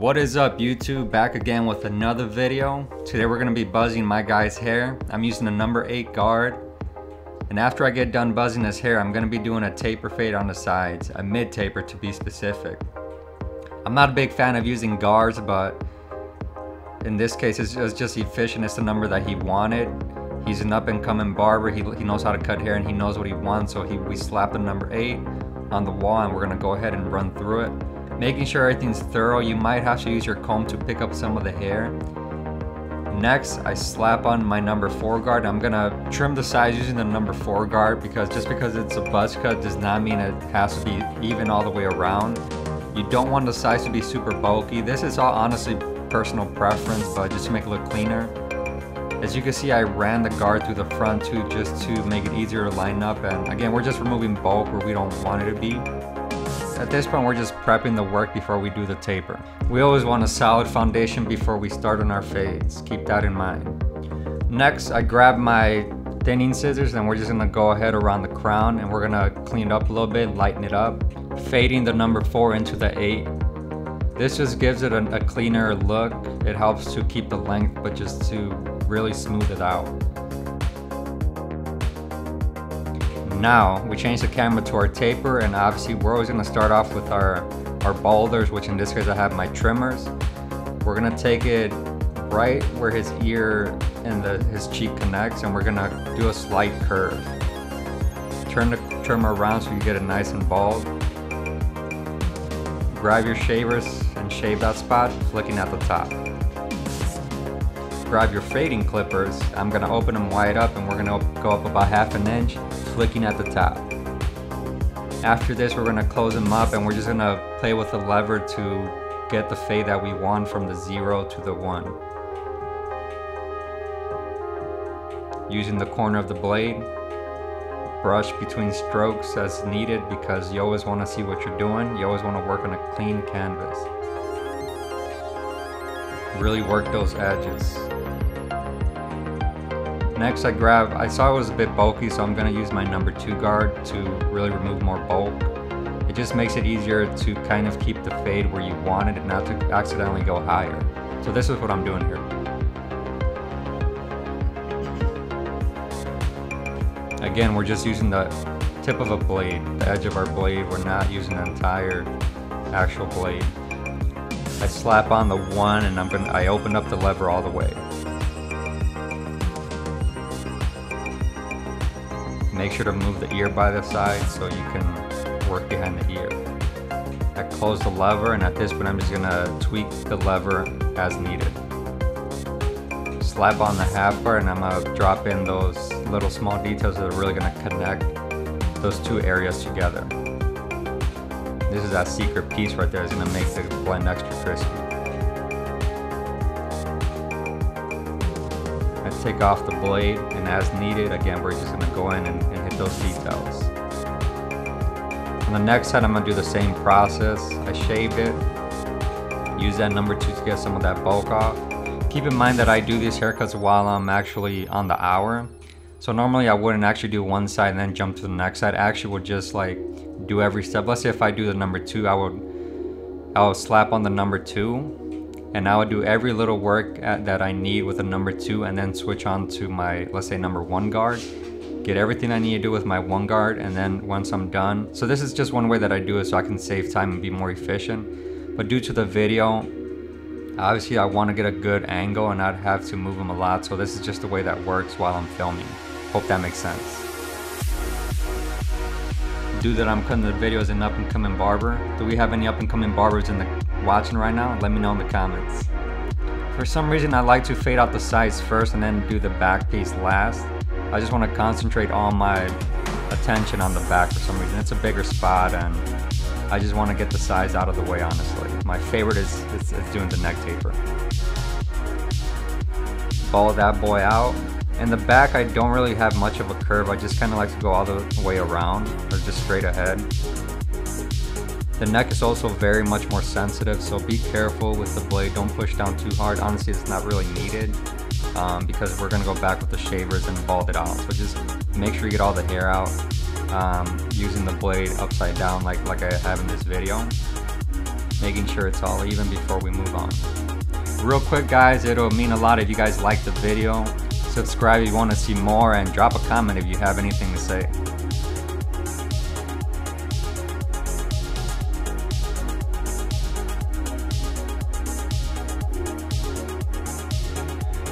What is up YouTube? Back again with another video. Today we're to be buzzing my guy's hair. I'm using a number 8 guard. And after I get done buzzing his hair, I'm to be doing a taper fade on the sides. A mid taper to be specific. I'm not a big fan of using guards, but in this case it's just efficient. It's the number that he wanted. He's an up and coming barber. He, he knows how to cut hair and he knows what he wants. So he, we slap the number 8 on the wall and we're to go ahead and run through it making sure everything's thorough. You might have to use your comb to pick up some of the hair. Next, I slap on my number four guard. I'm gonna trim the sides using the number four guard because just because it's a buzz cut does not mean it has to be even all the way around. You don't want the sides to be super bulky. This is all honestly personal preference, but just to make it look cleaner. As you can see, I ran the guard through the front too just to make it easier to line up. And again, we're just removing bulk where we don't want it to be. At this point, we're just prepping the work before we do the taper. We always want a solid foundation before we start on our fades. Keep that in mind. Next, I grab my thinning scissors and we're just gonna go ahead around the crown and we're gonna clean it up a little bit, lighten it up, fading the number four into the eight. This just gives it a, a cleaner look. It helps to keep the length, but just to really smooth it out. Now, we change the camera to our taper and obviously we're always gonna start off with our, our boulders, which in this case I have my trimmers. We're gonna take it right where his ear and the, his cheek connects and we're gonna do a slight curve. Turn the trimmer around so you get it nice and bald. Grab your shavers and shave that spot, flicking at the top. Grab your fading clippers. I'm gonna open them wide up and we're gonna go up about half an inch flicking at the top. After this, we're gonna close them up and we're just gonna play with the lever to get the fade that we want from the zero to the one. Using the corner of the blade, brush between strokes as needed because you always wanna see what you're doing. You always wanna work on a clean canvas. Really work those edges. Next I grab, I saw it was a bit bulky so I'm going to use my number 2 guard to really remove more bulk. It just makes it easier to kind of keep the fade where you want it and not to accidentally go higher. So this is what I'm doing here. Again, we're just using the tip of a blade, the edge of our blade. We're not using the entire actual blade. I slap on the one and I'm gonna, I open up the lever all the way. Make sure to move the ear by the side so you can work behind the ear. I close the lever and at this point I'm just gonna tweak the lever as needed. Slap on the half bar and I'm gonna drop in those little small details that are really gonna connect those two areas together. This is that secret piece right there that's gonna make the blend extra crispy. I take off the blade and as needed, again, we're just gonna go in and, and hit those details. On the next side, I'm gonna do the same process. I shaved it, use that number two to get some of that bulk off. Keep in mind that I do these haircuts while I'm actually on the hour. So normally I wouldn't actually do one side and then jump to the next side. I actually would just like do every step. Let's say if I do the number two, I would I would slap on the number two and I would do every little work at, that I need with a number two and then switch on to my, let's say number one guard, get everything I need to do with my one guard and then once I'm done. So this is just one way that I do it so I can save time and be more efficient. But due to the video, obviously I want to get a good angle and not have to move them a lot. So this is just the way that works while I'm filming. Hope that makes sense. Dude that I'm cutting the video is an up and coming barber. Do we have any up and coming barbers in the watching right now? Let me know in the comments. For some reason I like to fade out the sides first and then do the back piece last. I just want to concentrate all my attention on the back for some reason. It's a bigger spot and I just want to get the sides out of the way honestly. My favorite is, is, is doing the neck taper. Ball that boy out. In the back I don't really have much of a curve. I just kind of like to go all the way around or just straight ahead. The neck is also very much more sensitive, so be careful with the blade. Don't push down too hard. Honestly, it's not really needed um, because we're gonna go back with the shavers and bald it out. So just make sure you get all the hair out um, using the blade upside down like, like I have in this video. making sure it's all even before we move on. Real quick guys, it'll mean a lot if you guys like the video. Subscribe if you want to see more and drop a comment if you have anything to say.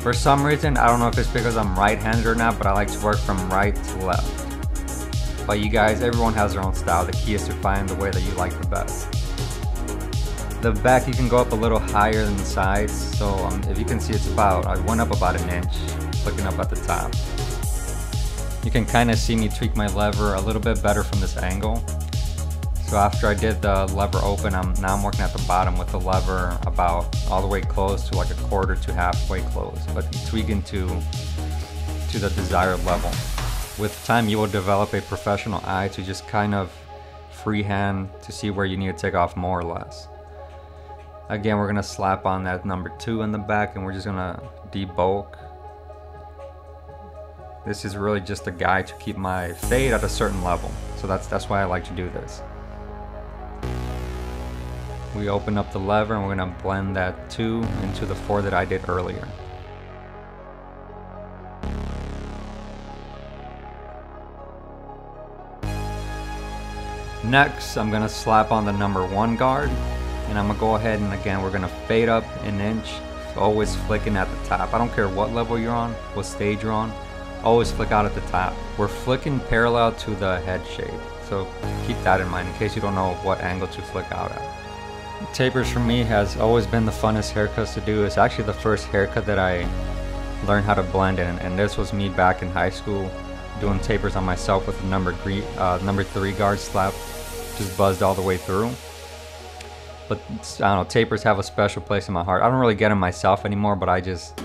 For some reason, I don't know if it's because I'm right-handed or not, but I like to work from right to left. But you guys, everyone has their own style. The key is to find the way that you like the best. The back, you can go up a little higher than the sides. So um, if you can see, it's about, I went up about an inch, looking up at the top. You can kind of see me tweak my lever a little bit better from this angle. So after I did the lever open, I'm now I'm working at the bottom with the lever about all the way close to like a quarter to halfway close, but tweaking to, to the desired level. With time, you will develop a professional eye to just kind of freehand to see where you need to take off more or less. Again, we're gonna slap on that number two in the back and we're just gonna debulk. This is really just a guide to keep my fade at a certain level. So that's, that's why I like to do this. We open up the lever and we're gonna blend that two into the four that I did earlier. Next, I'm gonna slap on the number one guard and I'm gonna go ahead and again, we're gonna fade up an inch, always flicking at the top. I don't care what level you're on, what stage you're on, always flick out at the top. We're flicking parallel to the head shape. So keep that in mind in case you don't know what angle to flick out at. Tapers for me has always been the funnest haircuts to do. It's actually the first haircut that I learned how to blend in, and this was me back in high school doing tapers on myself with the number three, uh, number three guard slap, just buzzed all the way through. But I don't know, tapers have a special place in my heart. I don't really get them myself anymore, but I just,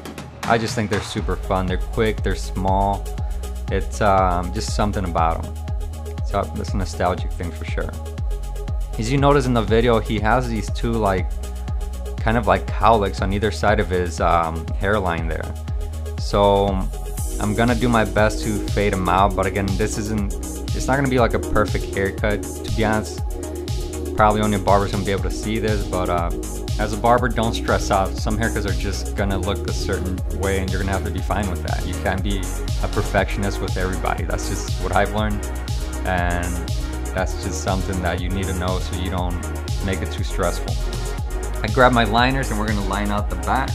I just think they're super fun. They're quick, they're small. It's um, just something about them. It's a nostalgic thing for sure. As you notice in the video, he has these two like, kind of like cowlicks on either side of his um, hairline there. So I'm gonna do my best to fade him out, but again, this isn't, it's not gonna be like a perfect haircut. To be honest, probably only a barber's gonna be able to see this, but uh, as a barber, don't stress out. Some haircuts are just gonna look a certain way and you're gonna have to be fine with that. You can't be a perfectionist with everybody. That's just what I've learned. And that's just something that you need to know so you don't make it too stressful. I grab my liners and we're gonna line out the back.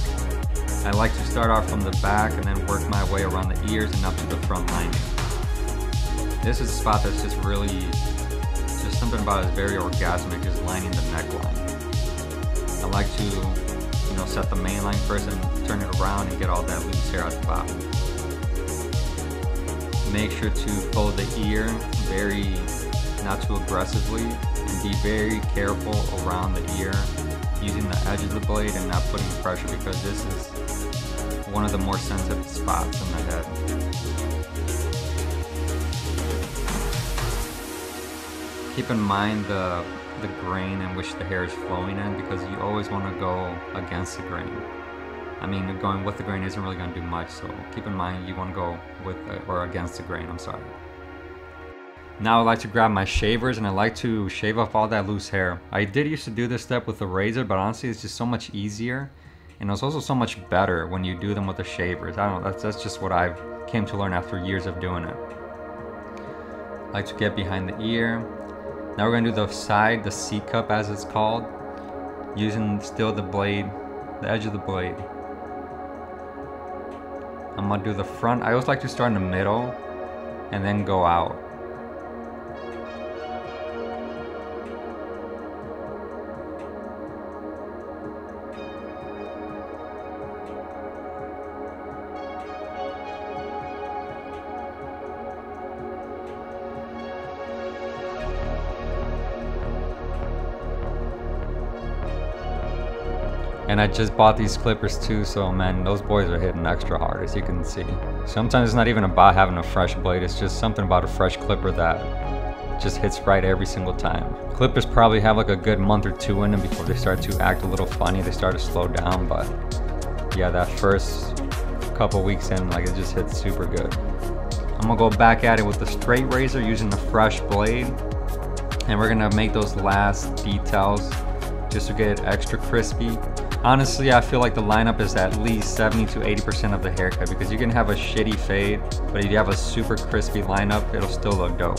I like to start off from the back and then work my way around the ears and up to the front lining. This is a spot that's just really, just something about it is very orgasmic, just lining the neckline. I like to, you know, set the main line first and turn it around and get all that loose hair at the bottom. Make sure to fold the ear very not too aggressively, and be very careful around the ear, using the edge of the blade and not putting pressure because this is one of the more sensitive spots in the head. Keep in mind the, the grain in which the hair is flowing in because you always want to go against the grain. I mean, going with the grain isn't really going to do much, so keep in mind you want to go with, or against the grain, I'm sorry. Now I like to grab my shavers and I like to shave off all that loose hair. I did used to do this step with a razor, but honestly it's just so much easier. And it's also so much better when you do them with the shavers. I don't know, that's, that's just what I've came to learn after years of doing it. I like to get behind the ear. Now we're gonna do the side, the C cup as it's called, using still the blade, the edge of the blade. I'm gonna do the front. I always like to start in the middle and then go out. And I just bought these clippers too, so man, those boys are hitting extra hard as you can see. Sometimes it's not even about having a fresh blade, it's just something about a fresh clipper that just hits right every single time. Clippers probably have like a good month or two in them before they start to act a little funny, they start to slow down, but yeah, that first couple weeks in, like it just hits super good. I'm gonna go back at it with the straight razor using the fresh blade, and we're gonna make those last details just to get it extra crispy. Honestly, I feel like the lineup is at least 70 to 80% of the haircut because you can have a shitty fade, but if you have a super crispy lineup, it'll still look dope.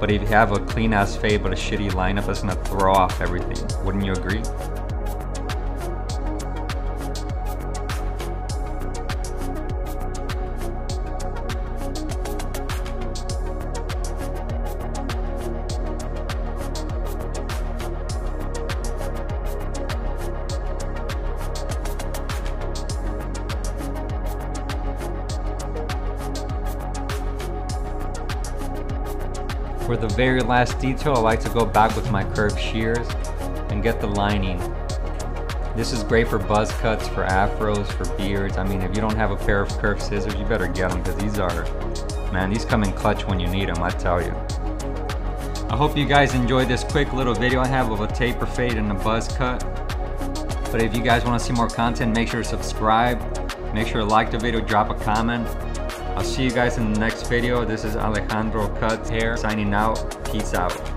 But if you have a clean ass fade but a shitty lineup, it's gonna throw off everything. Wouldn't you agree? For the very last detail, I like to go back with my curved shears and get the lining. This is great for buzz cuts, for afros, for beards. I mean, if you don't have a pair of curved scissors, you better get them because these are, man, these come in clutch when you need them, I tell you. I hope you guys enjoyed this quick little video I have of a taper fade and a buzz cut. But if you guys want to see more content, make sure to subscribe. Make sure to like the video, drop a comment. I'll see you guys in the next video. This is Alejandro Cuts Hair, signing out. Peace out.